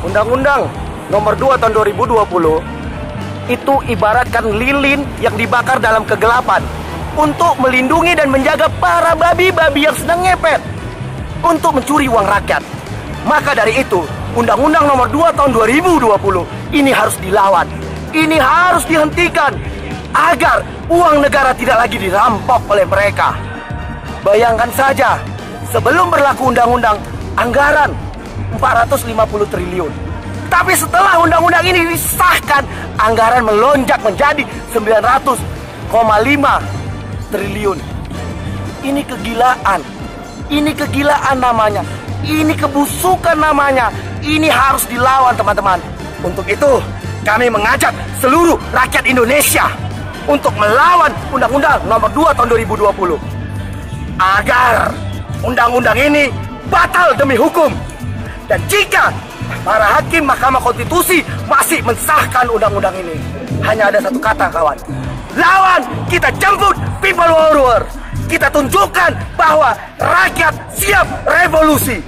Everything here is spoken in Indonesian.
Undang-Undang Nomor 2 tahun 2020 itu ibaratkan lilin yang dibakar dalam kegelapan untuk melindungi dan menjaga para babi-babi yang sedang ngepet untuk mencuri uang rakyat. Maka dari itu, Undang-Undang Nomor 2 tahun 2020 ini harus dilawan. Ini harus dihentikan agar uang negara tidak lagi dirampok oleh mereka. Bayangkan saja, sebelum berlaku undang-undang, anggaran 450 triliun. Tapi setelah undang-undang ini disahkan, anggaran melonjak menjadi 900,5 triliun. Ini kegilaan. Ini kegilaan namanya. Ini kebusukan namanya. Ini harus dilawan teman-teman. Untuk itu, kami mengajak seluruh rakyat Indonesia untuk melawan Undang-Undang Nomor 2 Tahun 2020 agar undang-undang ini batal demi hukum. Dan jika para hakim Mahkamah Konstitusi masih mensahkan undang-undang ini. Hanya ada satu kata kawan. Lawan, kita jemput people warrior. Kita tunjukkan bahwa rakyat siap revolusi.